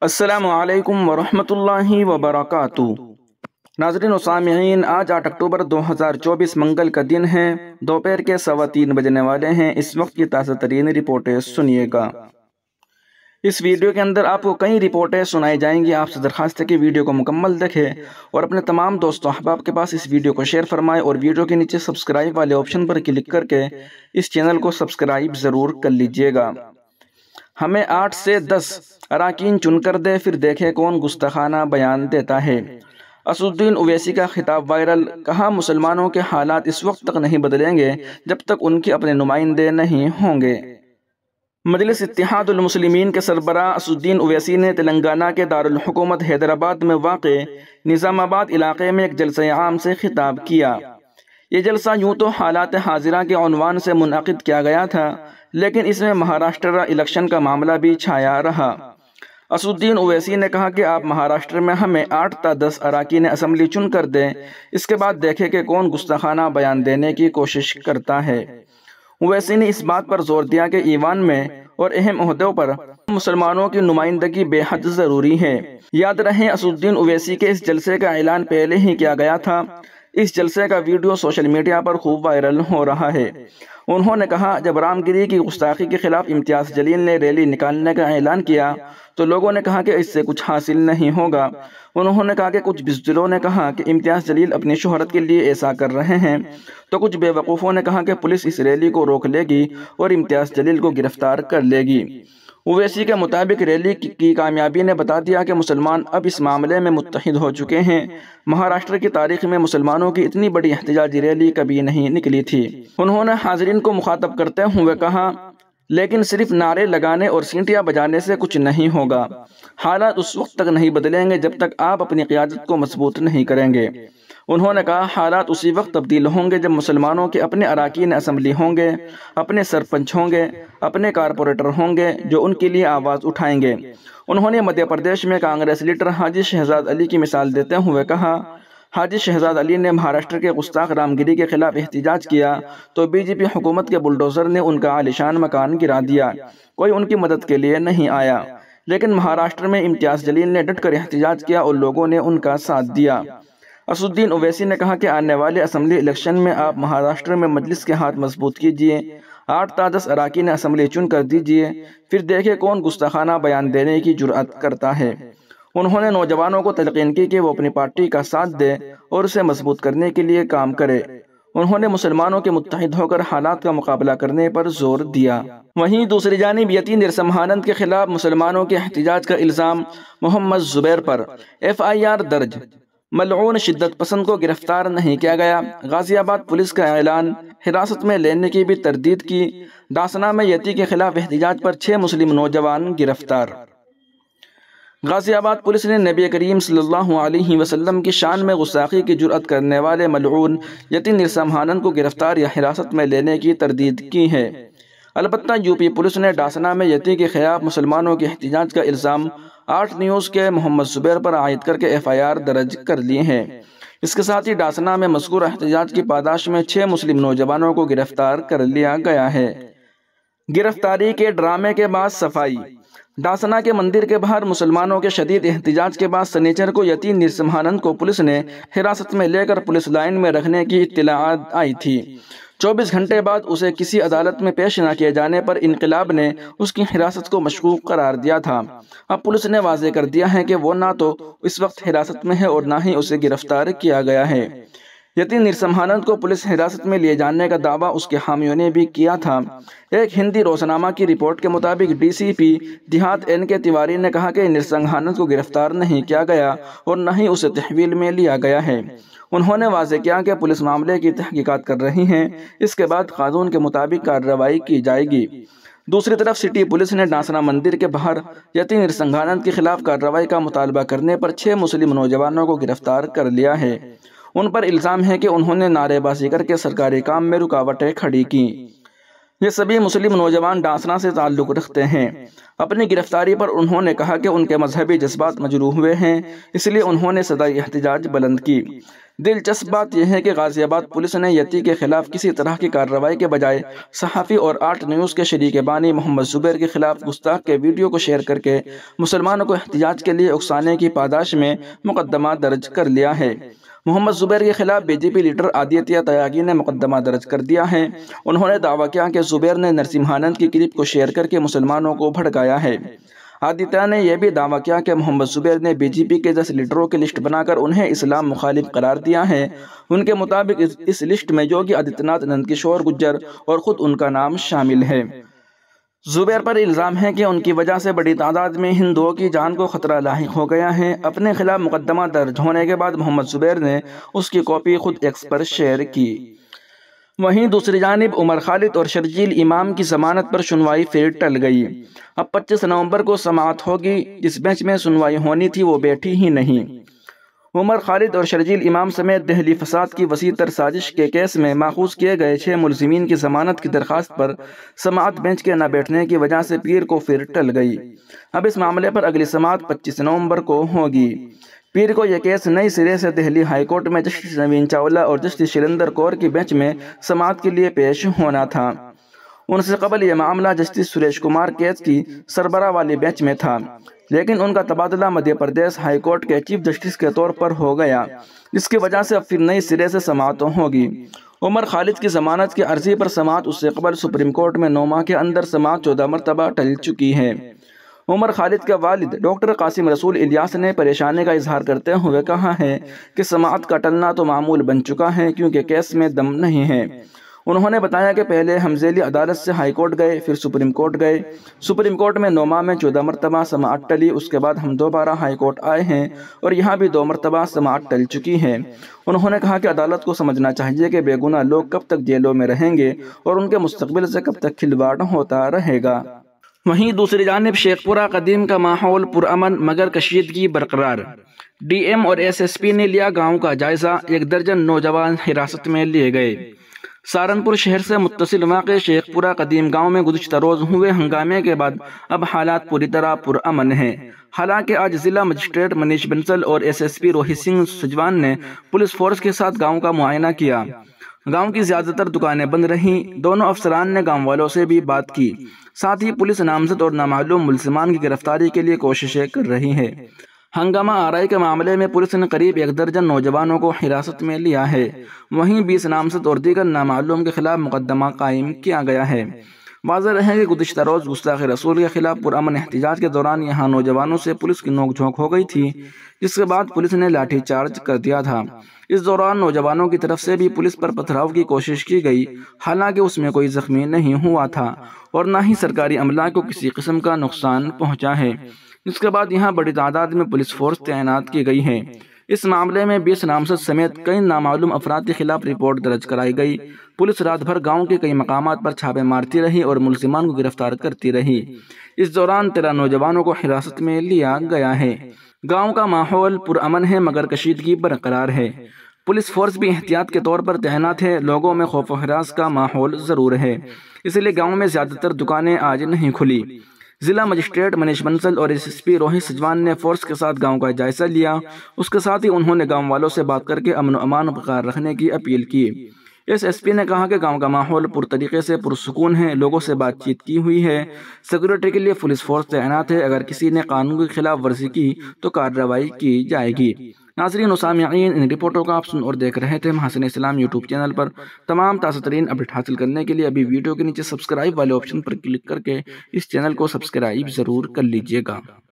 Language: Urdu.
السلام علیکم ورحمۃ اللہ وبرکاتہ۔ ناظرین و سامعین، آج آٹھ اکتوبر دو ہزار چوبیس، منگل کا دن ہے۔ دوپہر کے سوا تین بجنے والے ہیں۔ اس وقت کی تازہ ترین رپورٹیں سنیے گا۔ اس ویڈیو کے اندر آپ کو کئی رپورٹیں سنائی جائیں گی۔ آپ سے درخواست ہے کہ ویڈیو کو مکمل دیکھیں اور اپنے تمام دوست و احباب کے پاس اس ویڈیو کو شیئر فرمائے اور ویڈیو کے نیچے سبسکرائب والے آپشن پر کلک کر کے اس چینل کو سبسکرائب ضرور کر لیجیے گا۔ ہمیں آٹھ سے دس اراکین چن کر دے، پھر دیکھے کون گستخانہ بیان دیتا ہے۔ اسدین اویسی کا خطاب وائرل کہا مسلمانوں کے حالات اس وقت تک نہیں بدلیں گے جب تک ان کے اپنے نمائندے نہیں ہوں گے۔ مجلس اتحاد المسلمین کے سربراہ اسدین اویسی نے تلنگانہ کے دارالحکومت حیدرآباد میں واقع نظام آباد علاقے میں ایک جلسہ عام سے خطاب کیا۔ یہ جلسہ یوں تو حالات حاضرہ کے عنوان سے منعقد کیا گیا تھا، لیکن اس میں مہاراشٹر الیکشن کا معاملہ بھی چھایا رہا۔ اسدین اویسی نے کہا کہ آپ مہاراشٹر میں ہمیں آٹھ تا دس اراکین اسمبلی چن کر دیں، اس کے بعد دیکھیں کہ کون گستخانہ بیان دینے کی کوشش کرتا ہے۔ اویسی نے اس بات پر زور دیا کہ ایوان میں اور اہم عہدوں پر مسلمانوں کی نمائندگی بے حد ضروری ہے۔ یاد رہیں، اسدین اویسی کے اس جلسے کا اعلان پہلے ہی کیا گیا تھا۔ اس جلسے کا ویڈیو سوشل میڈیا پر خوب وائرل ہو رہا ہے۔ انہوں نے کہا، جب رام گری کی گستاخی کے خلاف امتیاز جلیل نے ریلی نکالنے کا اعلان کیا، تو لوگوں نے کہا کہ اس سے کچھ حاصل نہیں ہوگا۔ انہوں نے کہا کہ کچھ بزدلوں نے کہا کہ امتیاز جلیل اپنی شہرت کے لیے ایسا کر رہے ہیں۔ تو کچھ بے وقوفوں نے کہا کہ پولیس اس ریلی کو روک لے گی اور امتیاز جلیل کو گرفتار کر لے گی۔ اویسی کے مطابق ریلی کی کامیابی نے بتا دیا کہ مسلمان اب اس معاملے میں متحد ہو چکے ہیں۔ مہاراشٹر کی تاریخ میں مسلمانوں کی اتنی بڑی احتجاجی ریلی کبھی نہیں نکلی تھی۔ انہوں نے حاضرین کو مخاطب کرتے ہوئے کہا، لیکن صرف نعرے لگانے اور سینٹیاں بجانے سے کچھ نہیں ہوگا۔ حالات اس وقت تک نہیں بدلیں گے جب تک آپ اپنی قیادت کو مضبوط نہیں کریں گے۔ انہوں نے کہا، حالات اسی وقت تبدیل ہوں گے جب مسلمانوں کے اپنے اراکین اسمبلی ہوں گے، اپنے سرپنچ ہوں گے، اپنے کارپوریٹر ہوں گے جو ان کے لیے آواز اٹھائیں گے۔ انہوں نے مدھیہ پردیش میں کانگریس لیڈر حاجی شہزاد علی کی مثال دیتے ہوئے کہا، حاجی شہزاد علی نے مہاراشٹر کے گستاخ رام گری کے خلاف احتجاج کیا تو بی جے پی حکومت کے بلڈوزر نے ان کا عالیشان مکان گرا دیا۔ کوئی ان کی مدد کے لیے نہیں آیا۔ لیکن مہاراشٹر میں امتیاز جلیل نے ڈٹ کر احتجاج کیا اور لوگوں نے ان کا ساتھ دیا۔ اسدین اویسی نے کہا کہ آنے والے اسمبلی الیکشن میں آپ مہاراشٹر میں مجلس کے ہاتھ مضبوط کیجیے۔ آٹھ تا دس اراکین اسمبلی چن کر دیجیے۔ پھر دیکھے کون گستخانہ بیان دینے کی جرأت کرتا ہے۔ انہوں نے نوجوانوں کو تلقین کی کہ وہ اپنی پارٹی کا ساتھ دے اور اسے مضبوط کرنے کے لیے کام کرے۔ انہوں نے مسلمانوں کے متحد ہو کر حالات کا مقابلہ کرنے پر زور دیا۔ وہیں دوسری جانب یتین نرسمہانند کے خلاف مسلمانوں کے احتجاج کا الزام محمد زبیر پر۔ ایف آئی آر درج۔ ملعون شدت پسند کو گرفتار نہیں کیا گیا۔ غازی آباد پولیس کا اعلان، حراست میں لینے کی بھی تردید کی۔ داسنا میں یتی کے خلاف احتجاج پر چھ مسلم نوجوان گرفتار۔ غازی آباد پولیس نے نبی کریم صلی اللہ علیہ وسلم کی شان میں غساقی کی جرأت کرنے والے ملعون یتین نرسمہانند کو گرفتار یا حراست میں لینے کی تردید کی ہے۔ البتہ یو پی پولیس نے ڈاسنا میں یتی کے خلاف مسلمانوں کے احتجاج کا الزام آٹھ نیوز کے محمد زبیر پر عائد کر کے ایف آئی آر درج کر لیے ہیں۔ اس کے ساتھ ہی ڈاسنا میں مذکور احتجاج کی پاداش میں چھ مسلم نوجوانوں کو گرفتار کر لیا گیا ہے۔ گرفتاری کے ڈرامے کے بعد صفائی۔ ڈاسنا کے مندر کے باہر مسلمانوں کے شدید احتجاج کے بعد سنیچر کو یتین نرسمہانند کو پولیس نے حراست میں لے کر پولیس لائن میں رکھنے کی اطلاعات آئی تھی۔ چوبیس گھنٹے بعد اسے کسی عدالت میں پیش نہ کیے جانے پر انقلاب نے اس کی حراست کو مشکوک قرار دیا تھا۔ اب پولیس نے واضح کر دیا ہے کہ وہ نہ تو اس وقت حراست میں ہے اور نہ ہی اسے گرفتار کیا گیا ہے۔ یتین نرسمہانند کو پولیس حراست میں لیے جانے کا دعویٰ اس کے حامیوں نے بھی کیا تھا۔ ایک ہندی روزنامہ کی رپورٹ کے مطابق ڈی سی پی دیہات این کے تیواری نے کہا کہ نرسنگھانند کو گرفتار نہیں کیا گیا اور نہ ہی اسے تحویل میں لیا گیا ہے۔ انہوں نے واضح کیا کہ پولیس معاملے کی تحقیقات کر رہی ہیں۔ اس کے بعد قانون کے مطابق کارروائی کی جائے گی۔ دوسری طرف سٹی پولیس نے ڈانسنا مندر کے باہر یتین نرسنگھانند کے خلاف کارروائی کا مطالبہ کرنے پر چھ مسلم نوجوانوں کو گرفتار کر لیا ہے۔ ان پر الزام ہے کہ انہوں نے نعرے بازی کر کے سرکاری کام میں رکاوٹیں کھڑی کی۔ یہ سبھی مسلم نوجوان ڈانسنا سے تعلق رکھتے ہیں۔ اپنی گرفتاری پر انہوں نے کہا کہ ان کے مذہبی جذبات مجروح ہوئے ہیں، اس لیے انہوں نے صدای احتجاج بلند کی۔ دلچسپ بات یہ ہے کہ غازی آباد پولیس نے یتی کے خلاف کسی طرح کی کارروائی کے بجائے صحافی اور آرٹ نیوز کے شریک بانی محمد زبیر کے خلاف گستاخ کے ویڈیو کو شیئر کر کے مسلمانوں کو احتجاج کے لیے اکسانے کی پاداش میں مقدمہ درج کر لیا ہے۔ محمد زبیر کے خلاف B J P leader Aditya Tyagi نے مقدمہ درج کر دیا ہے۔ انہوں نے دعویٰ کیا کہ زبیر نے نرسمہانند کی کلپ کو شیئر کر کے مسلمانوں کو بھڑکایا ہے۔ آدیتیہ نے یہ بھی دعویٰ کیا کہ محمد زبیر نے بی جے پی کے دس لیڈروں کی لسٹ بنا کر انہیں اسلام مخالف قرار دیا ہے۔ ان کے مطابق اس لسٹ میں یوگی آدتیہ ناتھ نند کشور گجر اور خود ان کا نام شامل ہے۔ زبیر پر الزام ہے کہ ان کی وجہ سے بڑی تعداد میں ہندوؤں کی جان کو خطرہ لاحق ہو گیا ہے۔ اپنے خلاف مقدمہ درج ہونے کے بعد محمد زبیر نے اس کی کاپی خود ایکس پر شیئر کی۔ وہیں دوسری جانب عمر خالد اور شرجیل امام کی ضمانت پر سنوائی پھر ٹل گئی۔ اب پچیس نومبر کو سماعت ہوگی۔ جس بینچ میں سنوائی ہونی تھی وہ بیٹھی ہی نہیں۔ عمر خالد اور شرجیل امام سمیت دہلی فساد کی وسیع تر سازش کے کیس میں ماخوذ کیے گئے چھ ملزمین کی ضمانت کی درخواست پر سماعت بینچ کے نہ بیٹھنے کی وجہ سے پیر کو پھر ٹل گئی۔ اب اس معاملے پر اگلی سماعت پچیس نومبر کو ہوگی۔ پیر کو یہ کیس نئی سرے سے دہلی ہائی کورٹ میں جسٹس نوین چاولہ اور جسٹس شریندر کور کی بینچ میں سماعت کے لیے پیش ہونا تھا۔ ان سے قبل یہ معاملہ جسٹس سریش کمار کیس کی سربراہ والی بینچ میں تھا، لیکن ان کا تبادلہ مدھیہ پردیش ہائی کورٹ کے چیف جسٹس کے طور پر ہو گیا۔ جس کی وجہ سے اب پھر نئی سرے سے سماعتوں ہوگی۔ عمر خالد کی ضمانت کی عرضی پر سماعت اس سے قبل سپریم کورٹ میں نو ماہ کے اندر سماعت چودہ مرتبہ ٹل چکی ہے۔ عمر خالد کا والد ڈاکٹر قاسم رسول الیاس نے پریشانی کا اظہار کرتے ہوئے کہا ہے کہ سماعت کا ٹلنا تو معمول بن چکا ہے کیونکہ کیس میں دم نہیں ہے۔ انہوں نے بتایا کہ پہلے ہم ذیلی عدالت سے ہائی کورٹ گئے، پھر سپریم کورٹ گئے۔ سپریم کورٹ میں نو ماہ میں چودہ مرتبہ سماعت ٹلی، اس کے بعد ہم دوبارہ ہائی کورٹ آئے ہیں اور یہاں بھی دو مرتبہ سماعت ٹل چکی ہے انہوں نے کہا کہ عدالت کو سمجھنا چاہیے کہ بے گناہ لوگ کب تک جیلوں میں رہیں گے اور ان کے مستقبل سے کب تک کھلواڑ ہوتا رہے گا۔ وہیں دوسری جانب شیخ پورہ قدیم کا ماحول پرامن مگر کشیدگی برقرار۔ ڈی ایم اور ایس ایس پی نے لیا گاؤں کا جائزہ، ایک درجن نوجوان حراست میں لیے گئے۔ سہارنپور شہر سے متصل واقع شیخ پورہ قدیم گاؤں میں گزشتہ روز ہوئے ہنگامے کے بعد اب حالات پوری طرح پرامن ہیں۔ حالانکہ آج ضلع مجسٹریٹ منیش بنسل اور ایس ایس پی روہی سنگھ سجوان نے پولیس فورس کے ساتھ گاؤں کا معائنہ کیا۔ گاؤں کی زیادہ تر دکانیں بند رہیں۔ دونوں افسران نے گاؤں والوں سے بھی بات کی۔ ساتھ ہی پولیس نامزد اور نامعلوم ملزمان کی گرفتاری کے لیے کوششیں کر رہی ہے ہنگامہ آرائی کے معاملے میں پولیس نے قریب ایک درجن نوجوانوں کو حراست میں لیا ہے۔ وہیں بیس نامزد اور دیگر نامعلوم کے خلاف مقدمہ قائم کیا گیا ہے۔ واضح رہے کہ گزشتہ روز گستاخ رسول کے خلاف پرامن احتجاج کے دوران یہاں نوجوانوں سے پولیس کی نوک جھونک ہو گئی تھی، جس کے بعد پولیس نے لاٹھی چارج کر دیا تھا۔ اس دوران نوجوانوں کی طرف سے بھی پولیس پر پتھراؤ کی کوشش کی گئی، حالانکہ اس میں کوئی زخمی نہیں ہوا تھا اور نہ ہی سرکاری عملہ کو کسی قسم کا نقصان پہنچا ہے۔ اس کے بعد یہاں بڑی تعداد میں پولیس فورس تعینات کی گئی ہے اس معاملے میں بیس نامزد سمیت کئی نامعلوم افراد کے خلاف رپورٹ درج کرائی گئی۔ پولیس رات بھر گاؤں کے کئی مقامات پر چھاپے مارتی رہی اور ملزمان کو گرفتار کرتی رہی۔ اس دوران تیرہ نوجوانوں کو حراست میں لیا گیا ہے۔ گاؤں کا ماحول پرامن ہے مگر کشیدگی برقرار ہے۔ پولیس فورس بھی احتیاط کے طور پر تعینات ہے۔ لوگوں میں خوف و حراس کا ماحول ضرور ہے۔ اس لیے گاؤں میں زیادہ تر دکانیں آج نہیں کھلی۔ ضلع مجسٹریٹ منیش منسل اور ایس ایس پی روہی سجوان نے فورس کے ساتھ گاؤں کا جائزہ لیا۔ اس کے ساتھ ہی انہوں نے گاؤں والوں سے بات کر کے امن و امان برقرار رکھنے کی اپیل کی۔ ایس ایس پی نے کہا کہ گاؤں کا ماحول پر طریقے سے پرسکون ہے، لوگوں سے بات چیت کی ہوئی ہے۔ سیکورٹی کے لیے پولیس فورس تعینات ہے۔ اگر کسی نے قانون کے خلاف ورزی کی تو کارروائی کی جائے گی۔ ناظرین و سامعین، ان رپورٹوں کا آپ سن اور دیکھ رہے تھے محسن اسلام یوٹیوب چینل پر۔ تمام تازہ ترین اپڈیٹ حاصل کرنے کے لیے ابھی ویڈیو کے نیچے سبسکرائب والے آپشن پر کلک کر کے اس چینل کو سبسکرائب ضرور کر لیجیے گا۔